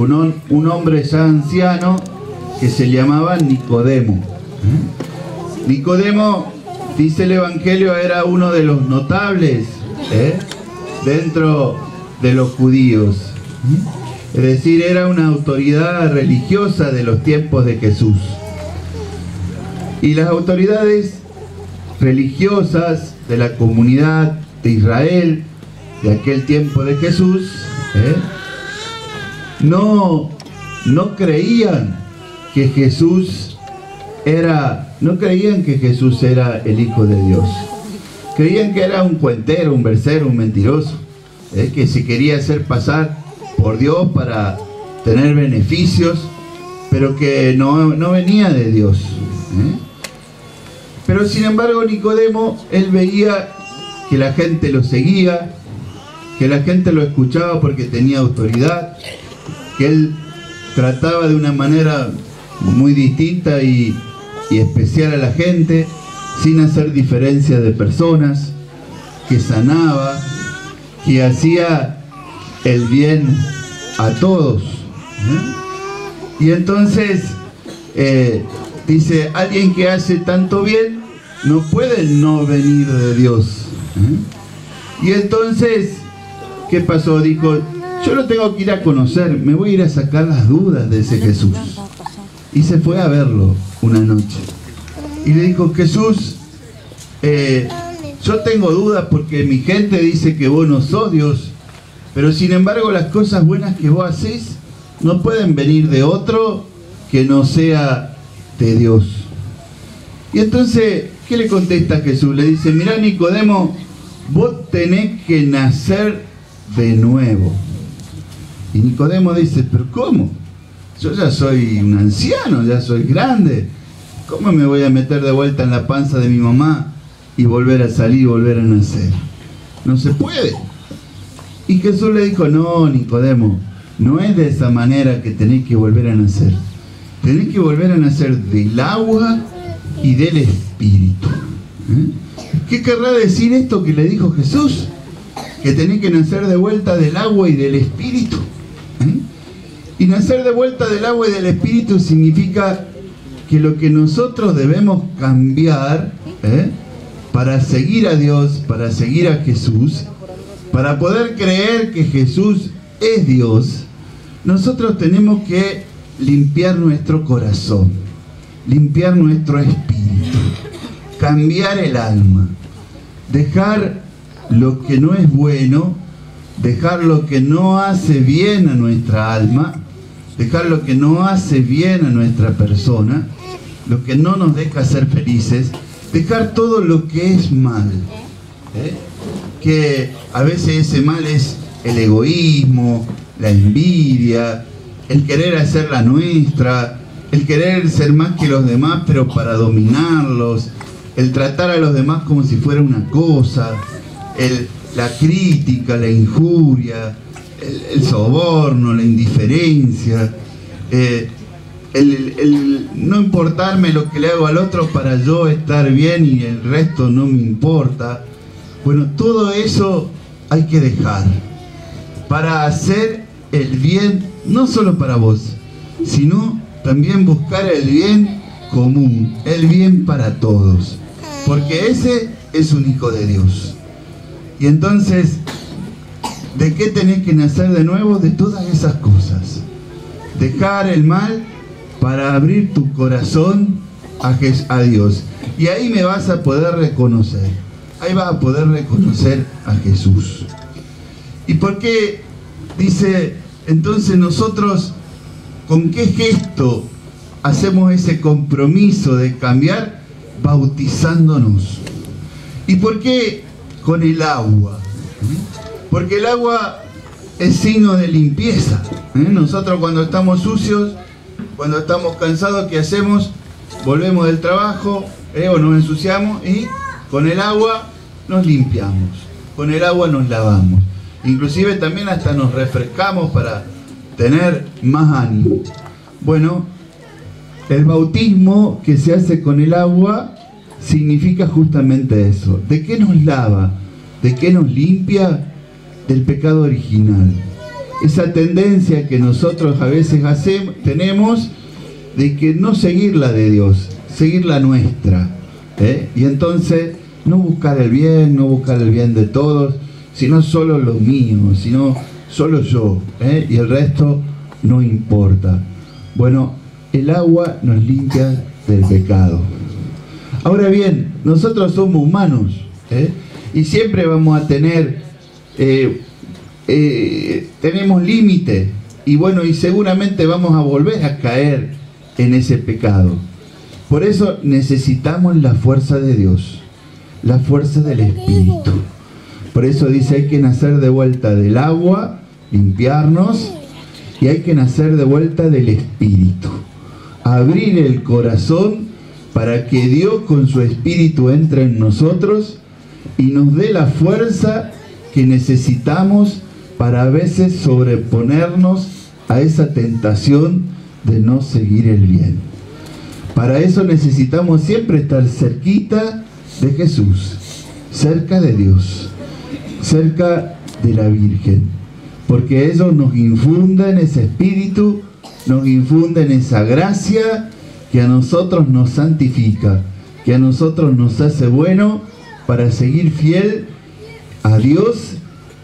un, un hombre ya anciano que se llamaba Nicodemo. ¿eh? Nicodemo, dice el Evangelio, era uno de los notables ¿eh? dentro de los judíos. ¿eh? Es decir, era una autoridad religiosa de los tiempos de Jesús. Y las autoridades religiosas de la comunidad de Israel de aquel tiempo de Jesús. No, no creían que Jesús era, no creían que Jesús era el Hijo de Dios. Creían que era un cuentero, un versero, un mentiroso, ¿eh? que se quería hacer pasar por Dios para tener beneficios, pero que no, no venía de Dios. ¿eh? Pero sin embargo Nicodemo, él veía que la gente lo seguía, que la gente lo escuchaba porque tenía autoridad, que él trataba de una manera muy distinta y, especial a la gente, sin hacer diferencia de personas, que sanaba, que hacía el bien a todos. ¿eh? Y entonces eh, dice, alguien que hace tanto bien no puede no venir de Dios. ¿eh? Y entonces, ¿qué pasó? Dijo, yo lo tengo que ir a conocer, me voy a ir a sacar las dudas de ese Jesús. Y se fue a verlo una noche. Y le dijo, Jesús, eh, yo tengo dudas porque mi gente dice que vos no sos Dios, pero sin embargo las cosas buenas que vos hacés no pueden venir de otro que no sea de Dios. Y entonces, ¿qué le contesta Jesús? Le dice, mirá Nicodemo, vos tenés que nacer de nuevo. Y Nicodemo dice, pero ¿cómo? Yo ya soy un anciano, ya soy grande. ¿Cómo me voy a meter de vuelta en la panza de mi mamá y volver a salir y volver a nacer? No se puede. Y Jesús le dijo, no, Nicodemo, no es de esa manera que tenés que volver a nacer. Tenés que volver a nacer del agua y del espíritu. ¿Eh? ¿Qué querrá decir esto que le dijo Jesús? Que tenés que nacer de vuelta del agua y del espíritu. ¿Eh? Y nacer de vuelta del agua y del espíritu significa que lo que nosotros debemos cambiar ¿eh? para seguir a Dios, para seguir a Jesús, para poder creer que Jesús es Dios, nosotros tenemos que limpiar nuestro corazón, limpiar nuestro espíritu, cambiar el alma, dejar lo que no es bueno, dejar lo que no hace bien a nuestra alma, dejar lo que no hace bien a nuestra persona, lo que no nos deja ser felices, dejar todo lo que es mal. ¿eh? Que a veces ese mal es el egoísmo, la envidia, el querer hacer la nuestra, el querer ser más que los demás pero para dominarlos, el tratar a los demás como si fuera una cosa, el, la crítica, la injuria, el, soborno, la indiferencia, eh, el, el, no importarme lo que le hago al otro para yo estar bien y el resto no me importa. Bueno, todo eso hay que dejar para hacer el bien, no solo para vos, sino también buscar el bien común, el bien para todos. Porque ese es un hijo de Dios. Y entonces, ¿de qué tenés que nacer de nuevo? De todas esas cosas. Dejar el mal para abrir tu corazón a, a Dios. Y ahí me vas a poder reconocer. Ahí vas a poder reconocer a Jesús. ¿Y por qué dice entonces nosotros con qué gesto hacemos ese compromiso de cambiar? Bautizándonos. ¿Y por qué con el agua? Porque el agua es signo de limpieza. ¿eh? Nosotros cuando estamos sucios, cuando estamos cansados, ¿qué hacemos? Volvemos del trabajo ¿eh? o nos ensuciamos y con el agua nos limpiamos. Con el agua nos lavamos. Inclusive también hasta nos refrescamos para tener más ánimo. Bueno, el bautismo que se hace con el agua significa justamente eso. ¿De qué nos lava? ¿De qué nos limpia? Del pecado original. esa tendencia que nosotros a veces hacemos, tenemos de que no seguir la de Dios, seguir la nuestra. ¿eh? Y entonces no buscar el bien, no buscar el bien de todos, sino solo lo mío, sino solo yo. ¿eh? Y el resto no importa. Bueno, el agua nos limpia del pecado. Ahora bien, nosotros somos humanos ¿eh? y siempre vamos a tener, eh, eh, tenemos límite y bueno, y seguramente vamos a volver a caer en ese pecado. Por eso necesitamos la fuerza de Dios, la fuerza del Espíritu. Por eso dice, hay que nacer de vuelta del agua, limpiarnos, y hay que nacer de vuelta del Espíritu. Abrir el corazón para que Dios con su Espíritu entre en nosotros y nos dé la fuerza que necesitamos para a veces sobreponernos a esa tentación de no seguir el bien. Para eso necesitamos siempre estar cerquita de Jesús, cerca de Dios, cerca de la Virgen, porque eso nos infunde en ese espíritu, nos infunde en esa gracia que a nosotros nos santifica, que a nosotros nos hace bueno para seguir fiel a Dios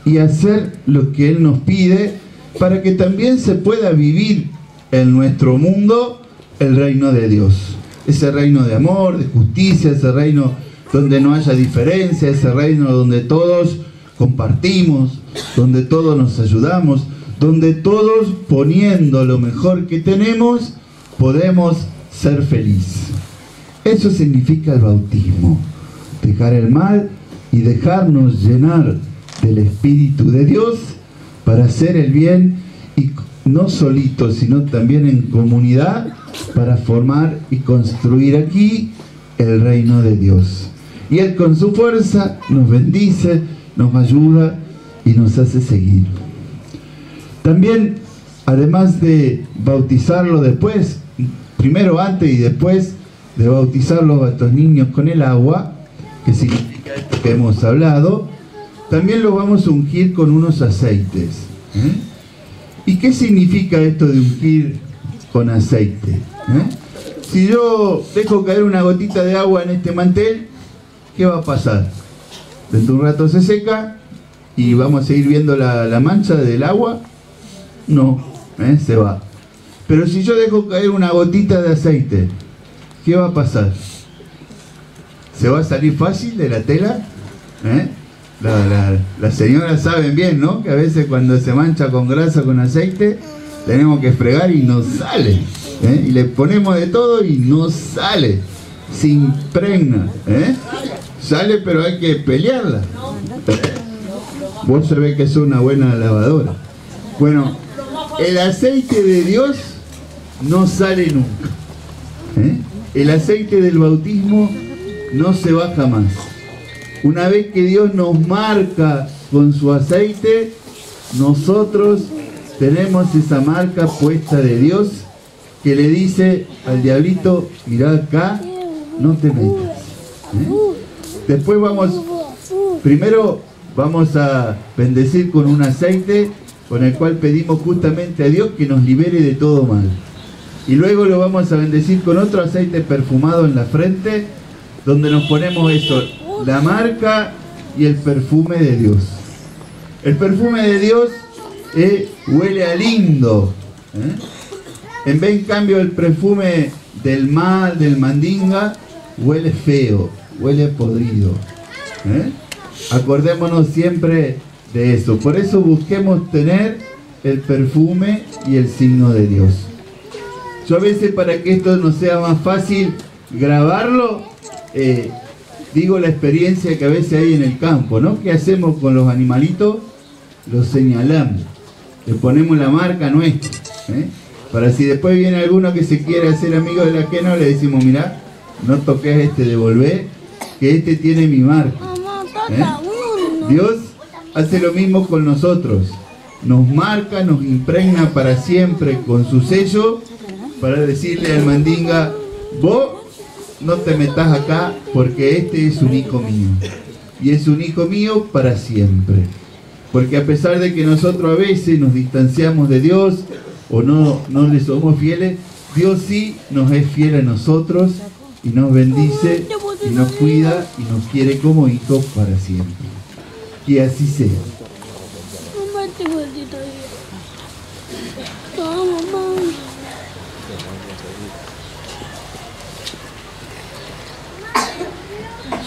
y hacer lo que Él nos pide para que también se pueda vivir en nuestro mundo el reino de Dios. Ese reino de amor, de justicia, ese reino donde no haya diferencia, ese reino donde todos compartimos, donde todos nos ayudamos, donde todos poniendo lo mejor que tenemos podemos ser feliz. Eso significa el bautismo, dejar el mal y dejarnos llenar del Espíritu de Dios para hacer el bien y no solito, sino también en comunidad para formar y construir aquí el reino de Dios. Y Él con su fuerza nos bendice, nos ayuda y nos hace seguir. También, además de bautizarlo después, primero antes y después de bautizarlos a estos niños con el agua, que significa esto que hemos hablado, también los vamos a ungir con unos aceites. ¿eh? ¿Y qué significa esto de ungir con aceite? ¿eh? Si yo dejo caer una gotita de agua en este mantel, ¿qué va a pasar? Dentro de un rato se seca y vamos a seguir viendo la, mancha del agua. No, ¿eh? se va. Pero si yo dejo caer una gotita de aceite, ¿qué va a pasar? ¿Se va a salir fácil de la tela? ¿Eh? Las señoras saben bien, ¿no? Que a veces cuando se mancha con grasa, con aceite, tenemos que fregar y no sale. ¿eh? Y le ponemos de todo y no sale. Se impregna. ¿eh? Sale, pero hay que pelearla. Vos se ve que es una buena lavadora. Bueno, el aceite de Dios no sale nunca. ¿eh? El aceite del bautismo no se va jamás. Una vez que Dios nos marca con su aceite, nosotros tenemos esa marca puesta de Dios que le dice al diablito, mira acá, no te metas. ¿eh? Después vamos, primero vamos a bendecir con un aceite con el cual pedimos justamente a Dios que nos libere de todo mal. Y luego lo vamos a bendecir con otro aceite perfumado en la frente, donde nos ponemos esto, la marca y el perfume de Dios. El perfume de Dios eh, huele a lindo. ¿eh? En vez, en cambio, el perfume del mal, del mandinga, huele feo, huele podrido. ¿eh? Acordémonos siempre de eso. Por eso busquemos tener el perfume y el signo de Dios. Yo a veces para que esto no sea más fácil grabarlo, eh, digo la experiencia que a veces hay en el campo, ¿no? ¿Qué hacemos con los animalitos? Los señalamos, le ponemos la marca nuestra, ¿eh? para si después viene alguno que se quiere hacer amigo de la que no, le decimos, mira, no toques este, devolver, que este tiene mi marca. ¿eh? Dios hace lo mismo con nosotros, nos marca, nos impregna para siempre con su sello, para decirle al mandinga, vos no te metas acá porque este es un hijo mío. Y es un hijo mío para siempre. Porque a pesar de que nosotros a veces nos distanciamos de Dios o no, no le somos fieles, Dios sí nos es fiel a nosotros y nos bendice y nos cuida y nos quiere como hijos para siempre. Que así sea. Mamá, te voy a decir todavía. No, mamá.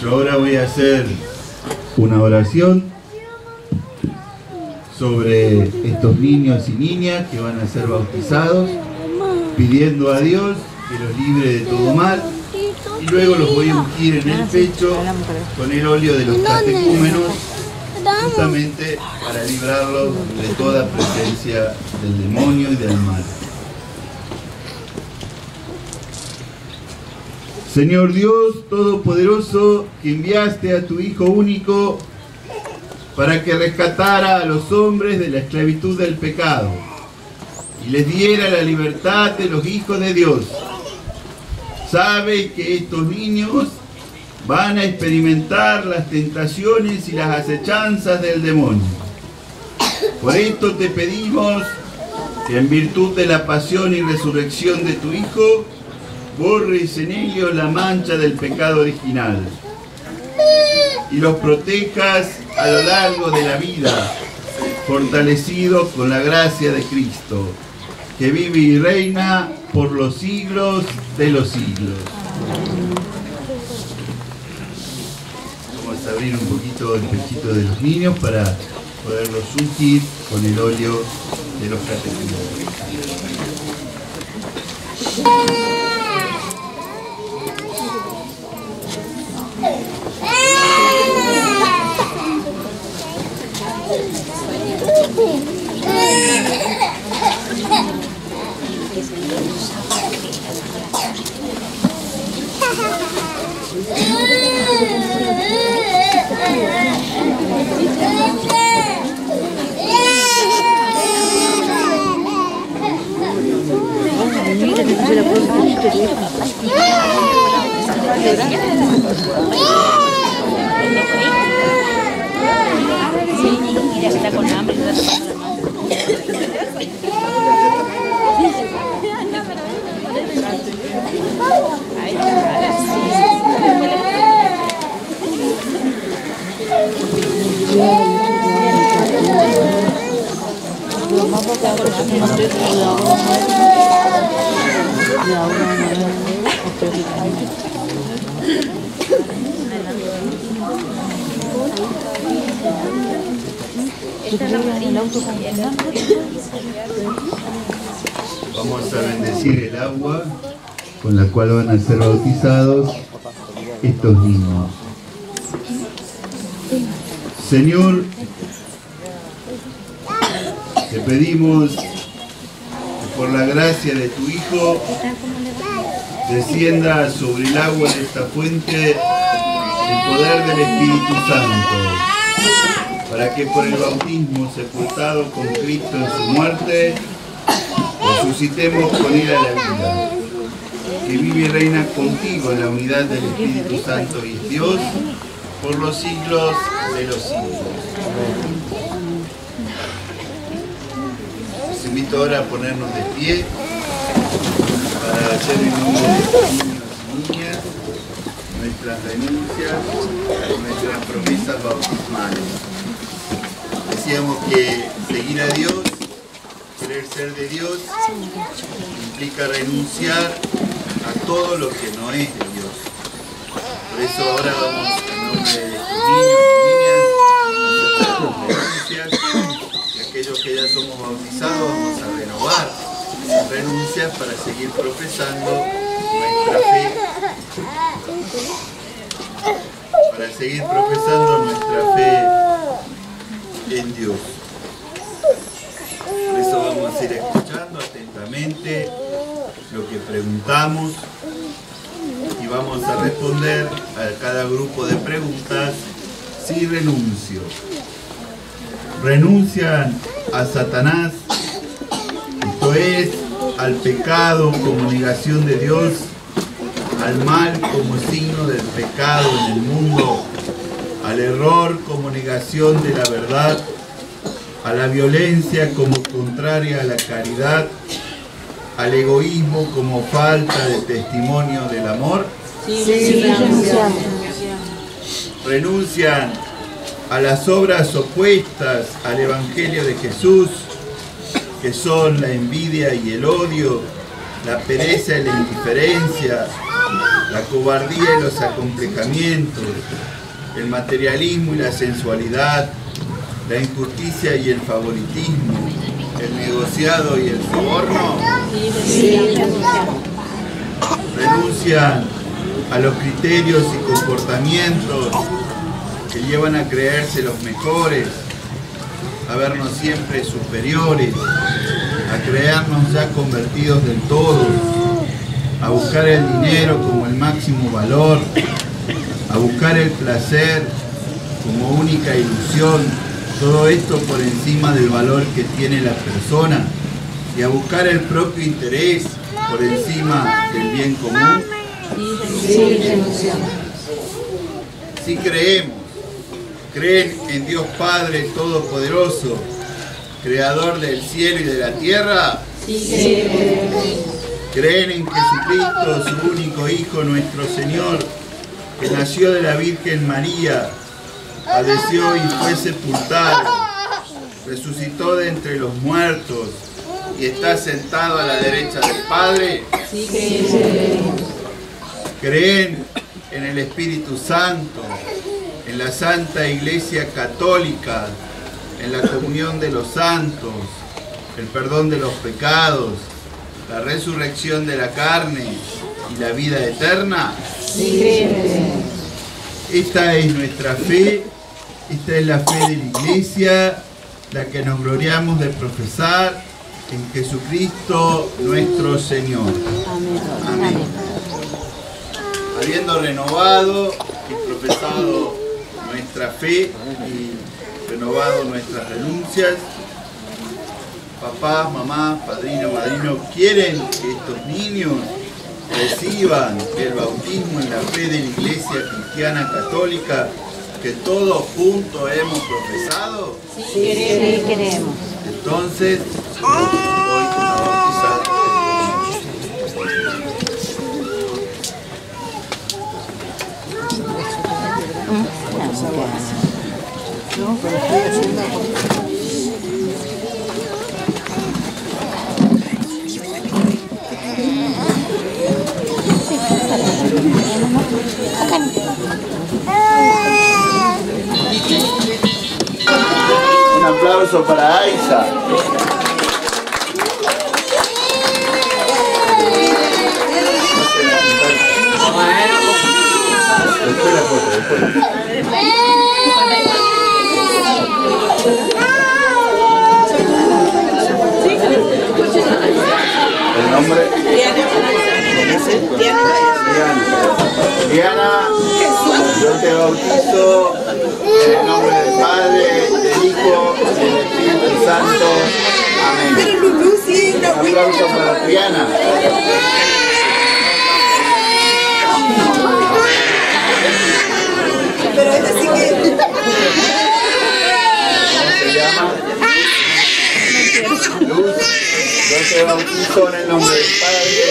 Yo ahora voy a hacer una oración sobre estos niños y niñas que van a ser bautizados, pidiendo a Dios que los libre de todo mal y luego los voy a ungir en el pecho con el óleo de los catecúmenos justamente para librarlos de toda presencia del demonio y del mal. Señor Dios Todopoderoso, que enviaste a tu Hijo único para que rescatara a los hombres de la esclavitud del pecado y les diera la libertad de los hijos de Dios. Sabe que estos niños van a experimentar las tentaciones y las acechanzas del demonio. Por esto te pedimos que en virtud de la pasión y resurrección de tu Hijo, borres en ellos la mancha del pecado original y los protejas a lo largo de la vida, fortalecidos con la gracia de Cristo, que vive y reina por los siglos de los siglos. Vamos a abrir un poquito el pechito de los niños para poderlos ungir con el óleo de los catecúmenos. y ya está con hambre, ya está tomando la mano. Ay, ahora Vamos a bendecir el agua con la cual van a ser bautizados estos niños. Señor, te pedimos que por la gracia de tu Hijo descienda sobre el agua de esta fuente el poder del Espíritu Santo, para que por el bautismo sepultado con Cristo en su muerte, resucitemos con él a la vida, que vive y reina contigo en la unidad del Espíritu Santo y Dios por los siglos de los siglos. Los invito ahora a ponernos de pie para hacer en nombre de niños y niñas nuestras renuncias, nuestras promesas bautismales. Decíamos que seguir a Dios, querer ser de Dios, implica renunciar a todo lo que no es de Dios. Por eso ahora vamos en nombre de los niños y niñas y aquellos que ya somos bautizados vamos a renovar esas renuncias para seguir profesando nuestra fe para seguir profesando nuestra fe en Dios. Vamos a ir escuchando atentamente lo que preguntamos y vamos a responder a cada grupo de preguntas si renuncio. Renuncian a Satanás, esto es, al pecado como negación de Dios, al mal como signo del pecado en el mundo, al error como negación de la verdad, a la violencia como contraria a la caridad, al egoísmo como falta de testimonio del amor, Sí, renunciamos. renuncian a las obras opuestas al Evangelio de Jesús, que son la envidia y el odio, la pereza y la indiferencia, la cobardía y los acomplejamientos, el materialismo y la sensualidad, la injusticia y el favoritismo, el negociado y el soborno, renuncian a los criterios y comportamientos que llevan a creerse los mejores, a vernos siempre superiores, a creernos ya convertidos del todo, a buscar el dinero como el máximo valor, a buscar el placer como única ilusión, todo esto por encima del valor que tiene la persona y a buscar el propio interés por encima del bien común. Si creemos, creen en Dios Padre Todopoderoso, Creador del cielo y de la tierra, creen en Jesucristo, su único Hijo, nuestro Señor, que nació de la Virgen María, padeció y fue sepultado, resucitó de entre los muertos y está sentado a la derecha del Padre. Sí, creen en el Espíritu Santo, en la Santa Iglesia Católica, en la comunión de los santos, el perdón de los pecados, la resurrección de la carne y la vida eterna. Sí. Esta es nuestra fe, esta es la fe de la Iglesia, la que nos gloriamos de profesar en Jesucristo nuestro Señor. Amén. Habiendo renovado y profesado nuestra fe y renovado nuestras renuncias, papá, mamá, padrino, madrino, quieren que estos niños reciban el bautismo en la fe de la Iglesia Cristiana Católica que todos juntos hemos profesado. Sí, queremos. Entonces, los voy a bautizar. Un aplauso para Aiza. El nombre. Diana. Diana, yo te bautizo en el nombre del Padre, del Hijo y del Espíritu Santo. Amén. Un aplauso para Diana. Pero esta sí que. ¿Cómo se llama? Luz. Yo te bautizo en el nombre del Padre,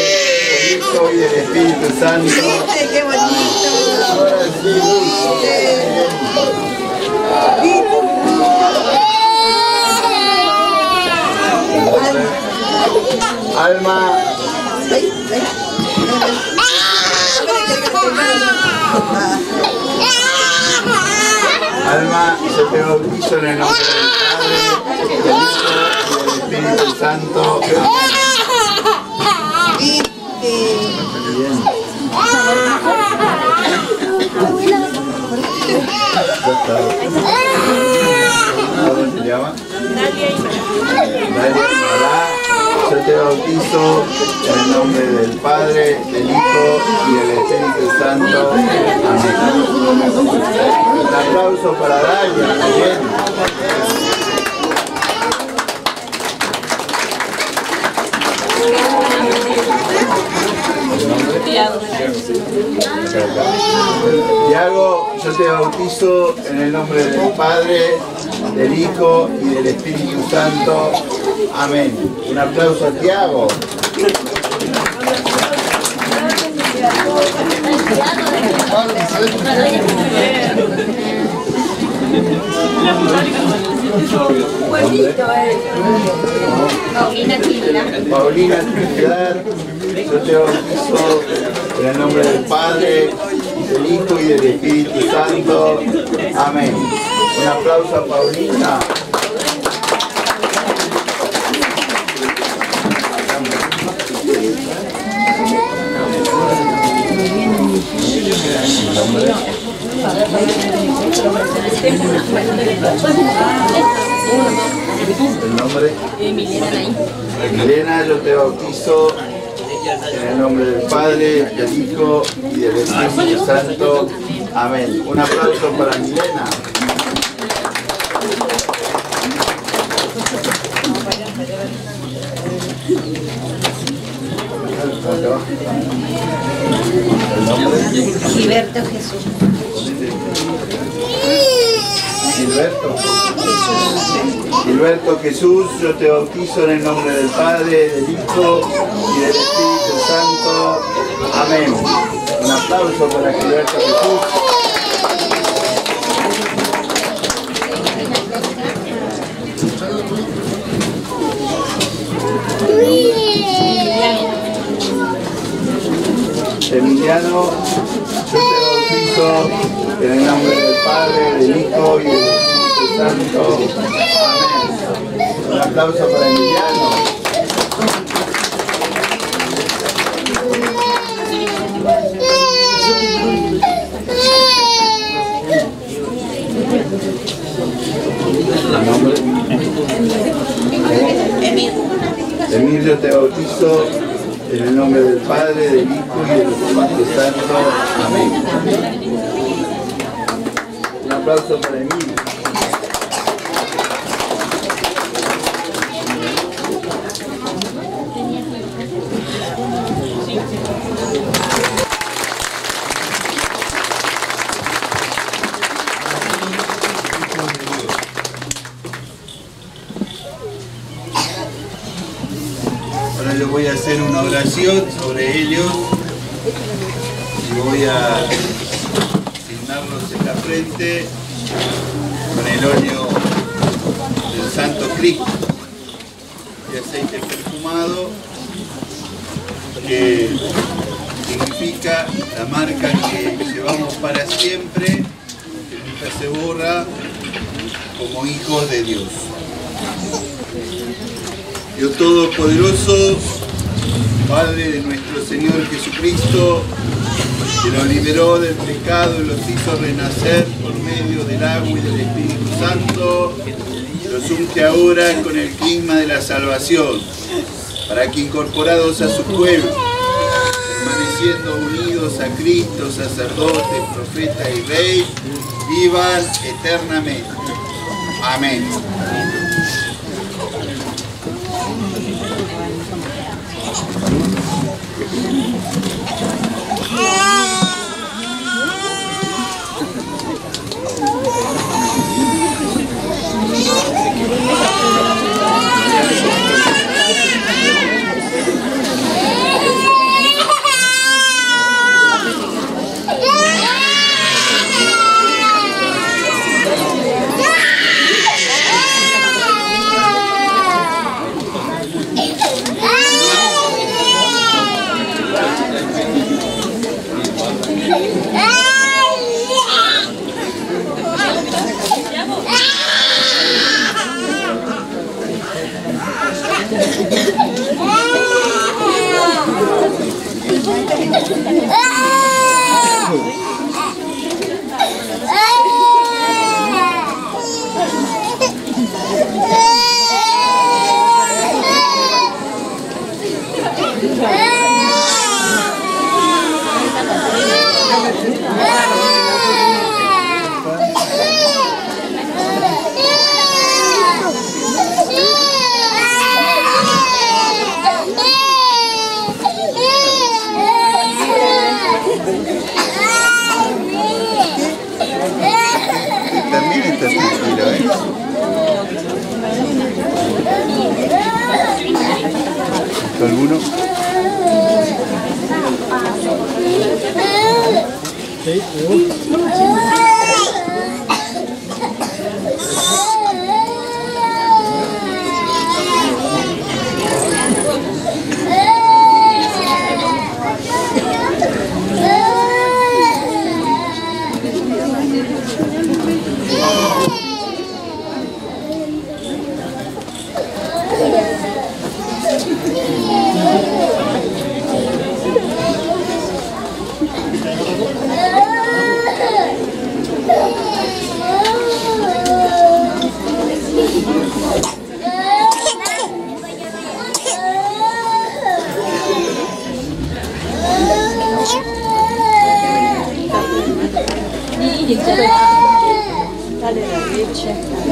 del Hijo y del Espíritu Santo. ¡Qué bonito! Ahora sí, Luz. Alma. Alma, yo te bautizo en el nombre del Padre, del Hijo y del Espíritu Santo. ¿Viste? ¿Cómo se llama? Dalia Isabel. Yo te bautizo en el nombre del Padre, del Hijo y del Espíritu Santo. Amén. Un aplauso para Dalia. Tiago, yo te bautizo en el nombre del Padre, del Hijo y del Espíritu Santo. Amén. Un aplauso a Tiago. Paulina Trinidad, yo te bautizo en el nombre del Padre, del Hijo y del Espíritu Santo. Amén. Un aplauso a Paulina. El nombre. Milena, yo te bautizo en el nombre del Padre, del Hijo y del Espíritu Santo. Amén. Un aplauso para Milena. Gilberto Jesús. Gilberto. Gilberto Jesús, yo te bautizo en el nombre del Padre, del Hijo y del Espíritu Santo. Amén. Un aplauso para Gilberto Jesús. Emiliano, yo te bautizo en el nombre del Padre, del Hijo y del Espíritu Santo. Amén. Un aplauso para Emiliano. El nombre. Emil, yo te bautizo en el nombre del Padre, del Hijo y del Espíritu Santo. Amén. Un aplauso para Emil. Una oración sobre ellos y voy a asignarlos en la frente con el óleo del Santo Cristo y aceite perfumado que significa la marca que llevamos para siempre, que nunca se borra como hijos de Dios. Dios Todopoderoso, Padre de nuestro Señor Jesucristo, que nos liberó del pecado y los hizo renacer por medio del agua y del Espíritu Santo, los unge ahora con el clima de la salvación, para que incorporados a su pueblo, permaneciendo unidos a Cristo, sacerdote, profeta y rey, vivan eternamente. Amén. Yeah. bonita su ¿eh? ¿Alguno? ¿Sí?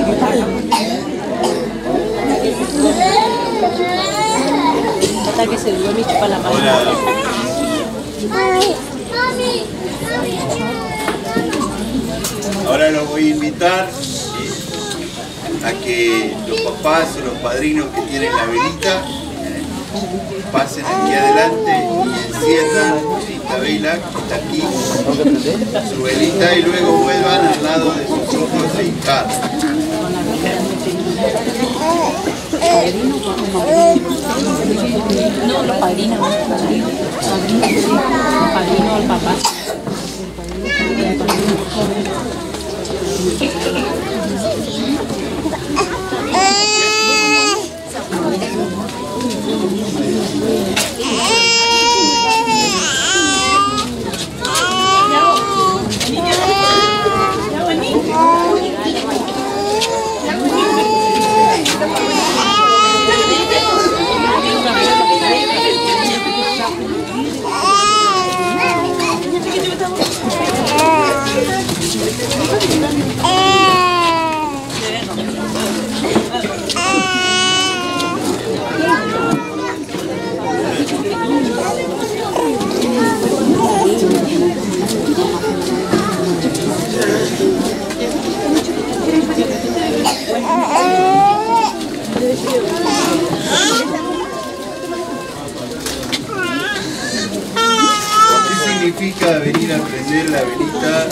La. Ahora los voy a invitar a que los papás o los padrinos que tienen la velita pasen aquí adelante y enciendan esta vela que está aquí, su velita y luego vuelvan al lado de sus ojos e hijados. No, los padrinos. Padrinos, el papá. ¿Qué significa venir a prender la velita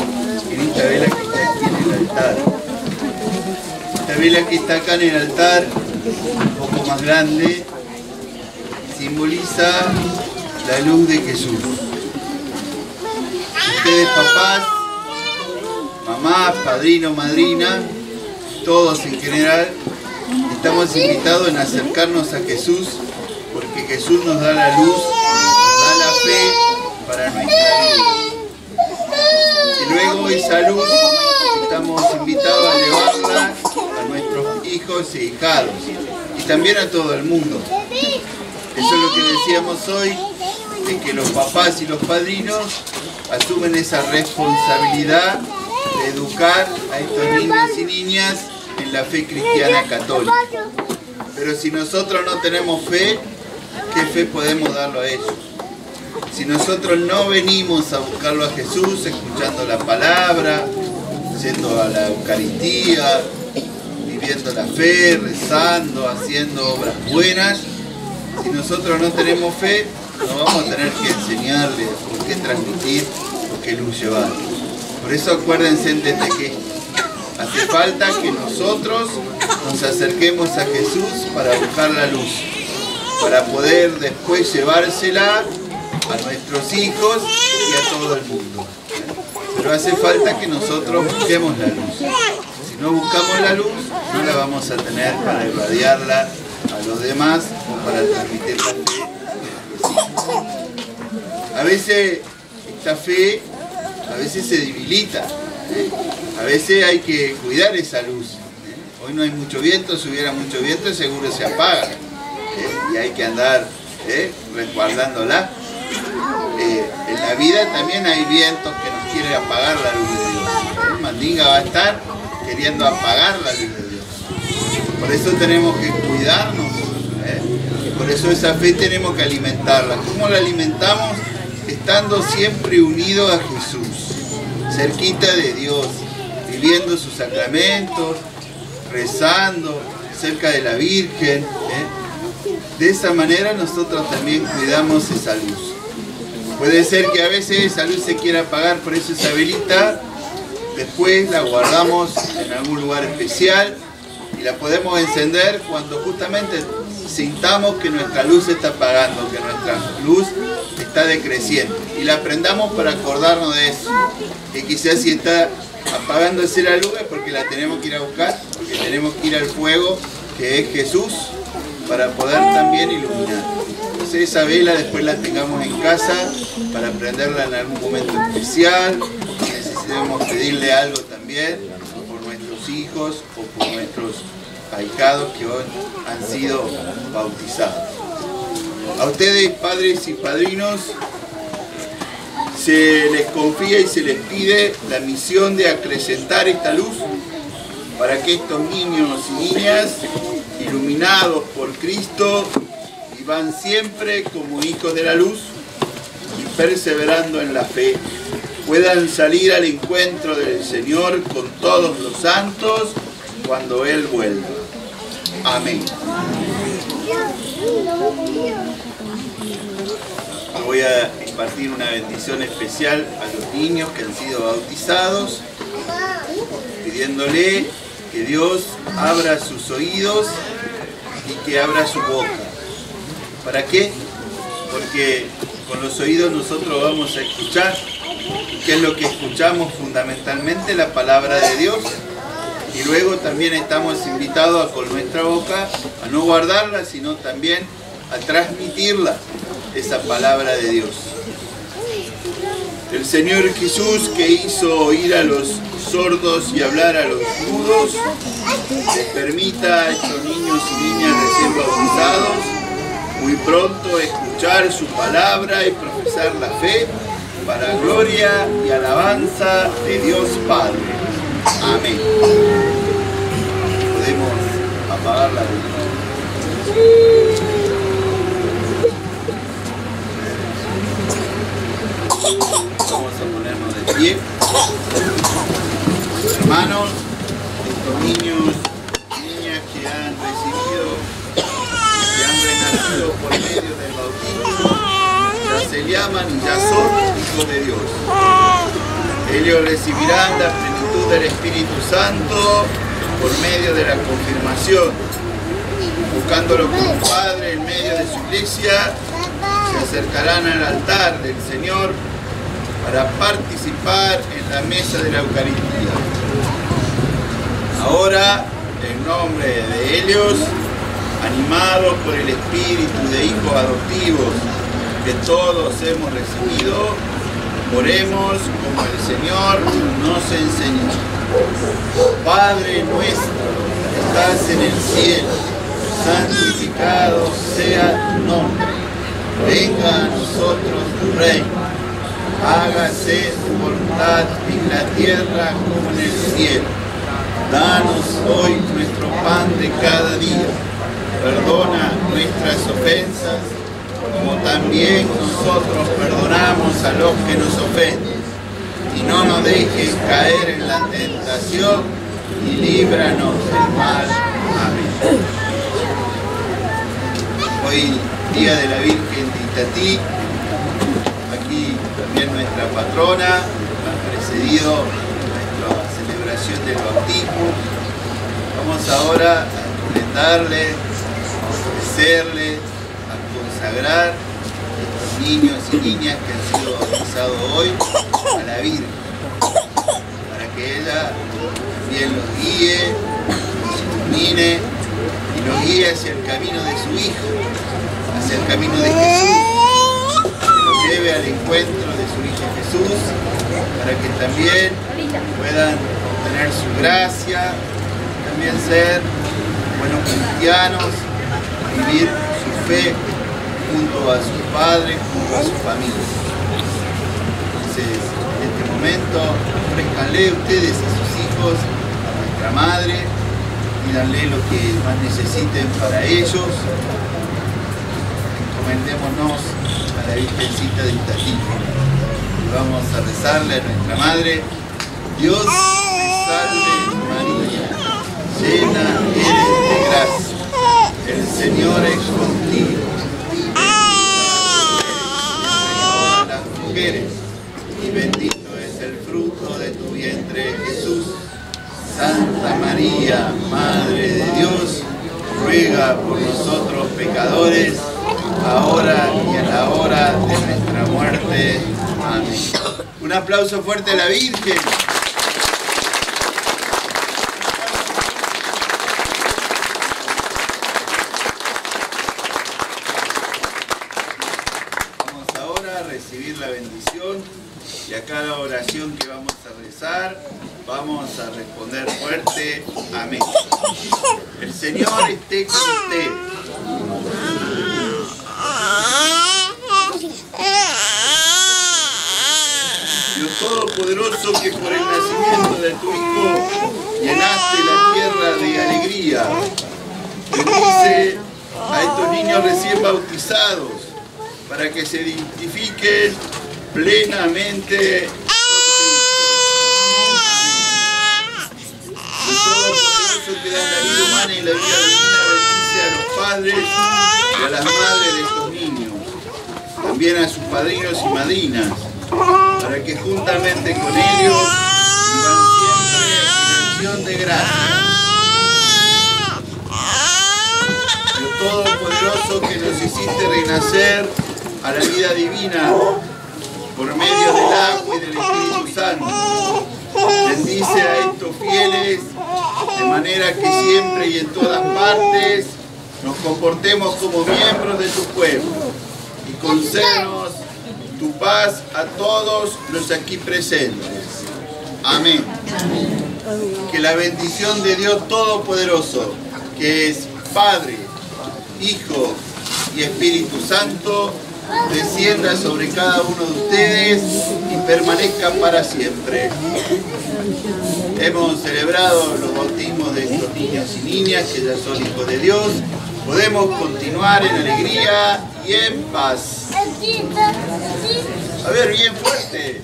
en esta vela que está aquí en el altar? Esta vela que está acá en el altar, un poco más grande, simboliza la luz de Jesús. Ustedes papás, mamás, padrino, madrina, todos en general, estamos invitados en acercarnos a Jesús porque Jesús nos da la luz, nos da la fe para nuestra vida. Y luego esa luz estamos invitados a llevarla a nuestros hijos e hijados y también a todo el mundo. Eso es lo que decíamos hoy, de que los papás y los padrinos asumen esa responsabilidad de educar a estos niños y niñas en la fe cristiana católica. Pero si nosotros no tenemos fe, ¿qué fe podemos darlo a ellos? Si nosotros no venimos a buscarlo a Jesús, escuchando la palabra, yendo a la Eucaristía, viviendo la fe, rezando, haciendo obras buenas, si nosotros no tenemos fe, no vamos a tener que enseñarles por qué transmitir, por qué luz llevar. Por eso acuérdense de que hace falta que nosotros nos acerquemos a Jesús para buscar la luz, para poder después llevársela a nuestros hijos y a todo el mundo. Pero hace falta que nosotros busquemos la luz. Si no buscamos la luz, no la vamos a tener para irradiarla a los demás o para transmitir la fe. A veces esta fe, a veces se debilita. A veces hay que cuidar esa luz. Hoy no hay mucho viento, si hubiera mucho viento seguro se apaga. Y hay que andar ¿eh? resguardándola. Eh, en la vida también hay vientos que nos quieren apagar la luz de Dios. Mandinga va a estar queriendo apagar la luz de Dios. Por eso tenemos que cuidarnos. ¿Eh? Por eso esa fe tenemos que alimentarla. ¿Cómo la alimentamos? Estando siempre unidos a Jesús, cerquita de Dios, viviendo sus sacramentos, rezando, cerca de la Virgen, ¿eh? de esa manera nosotros también cuidamos esa luz. Puede ser que a veces esa luz se quiera apagar, por eso esa velita después la guardamos en algún lugar especial y la podemos encender cuando justamente sintamos que nuestra luz se está apagando, que nuestra luz está decreciendo. Y la prendamos para acordarnos de eso. Que quizás si está apagándose la luz es porque la tenemos que ir a buscar, porque tenemos que ir al fuego que es Jesús para poder también iluminar. Entonces esa vela después la tengamos en casa para prenderla en algún momento especial, si necesitamos pedirle algo también, por nuestros hijos o por nuestros ahijados que hoy han sido bautizados. A ustedes, padres y padrinos, se les confía y se les pide la misión de acrecentar esta luz para que estos niños y niñas, iluminados por Cristo, vivan siempre como hijos de la luz y perseverando en la fe, puedan salir al encuentro del Señor con todos los santos cuando Él vuelva. Amén. Voy a impartir una bendición especial a los niños que han sido bautizados, pidiéndole que Dios abra sus oídos y que abra su boca. ¿Para qué? Porque con los oídos nosotros vamos a escuchar. ¿Qué es lo que escuchamos fundamentalmente? La palabra de Dios. Y luego también estamos invitados a con nuestra boca a no guardarla, sino también a transmitirla, esa palabra de Dios. El Señor Jesús que hizo oír a los sordos y hablar a los mudos, les permita a estos niños y niñas recién bautizados muy pronto escuchar su palabra y profesar la fe para gloria y alabanza de Dios Padre. Amén. Podemos apagar la luz. Vamos a ponernos de pie. Hermanos, estos niños niñas que han recibido, que han renacido por medio del bautismo, ya se llaman y ya son hijos de Dios. Ellos recibirán la plenitud del Espíritu Santo por medio de la confirmación, buscándolo como Padre en medio de su iglesia, se acercarán al altar del Señor para participar en la mesa de la Eucaristía. Ahora, en nombre de ellos, animados por el espíritu de hijos adoptivos que todos hemos recibido, oremos como el Señor nos enseñó. Padre nuestro, que estás en el cielo, santificado sea tu nombre. Venga a nosotros tu reino hágase tu voluntad en la tierra como en el cielo. Danos hoy nuestro pan de cada día. Perdona nuestras ofensas, como también nosotros perdonamos a los que nos ofenden. Y no nos dejes caer en la tentación y líbranos del mal. Amén. Hoy, día de la Virgen de Itatí, también nuestra patrona, ha precedido nuestra celebración del bautismo. Vamos ahora a encomendarle, a ofrecerle, consagrar estos niños y niñas que han sido bautizados hoy a la Virgen, para que ella también los guíe, los ilumine y los guíe hacia el camino de su Hijo, hacia el camino de Jesús lleve al encuentro de su Hijo Jesús, para que también puedan obtener su gracia, también ser buenos cristianos, vivir su fe junto a sus padres, junto a su familia. Entonces, en este momento, ofrezcanle ustedes a sus hijos, a nuestra madre, pídanle lo que más necesiten para ellos, encomendémonos a la Virgencita de Itatí. Y vamos a rezarle a nuestra Madre. Dios te salve María, llena eres de gracia. El Señor es contigo. Y bendito es el fruto de tu vientre Jesús. Santa María, Madre de Dios, ruega por nosotros pecadores, ahora y a la hora de nuestra muerte. Amén. Un aplauso fuerte a la Virgen. Vamos ahora a recibir la bendición y a cada oración que vamos a rezar vamos a responder fuerte amén. El Señor esté con usted. Dios Todopoderoso que por el nacimiento de tu Hijo llenaste la tierra de alegría. Bendice a estos niños recién bautizados para que se identifiquen plenamente la humana y la vida divina bendice a los padres y a las madres de estos niños, también a sus padrinos y madrinas, para que juntamente con ellos vivan siempre en acción de gracias. Dios Todopoderoso que nos hiciste renacer a la vida divina por medio del agua y del Espíritu Santo. Bendice a estos fieles de manera que siempre y en todas partes nos comportemos como miembros de tu pueblo y concédenos tu paz a todos los aquí presentes. Amén. Que la bendición de Dios Todopoderoso, que es Padre, Hijo y Espíritu Santo, descienda sobre cada uno de ustedes y permanezca para siempre. Hemos celebrado los bautismos de estos niños y niñas que ya son hijos de Dios. Podemos continuar en alegría y en paz. A ver, bien fuerte.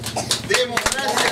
Demos gracias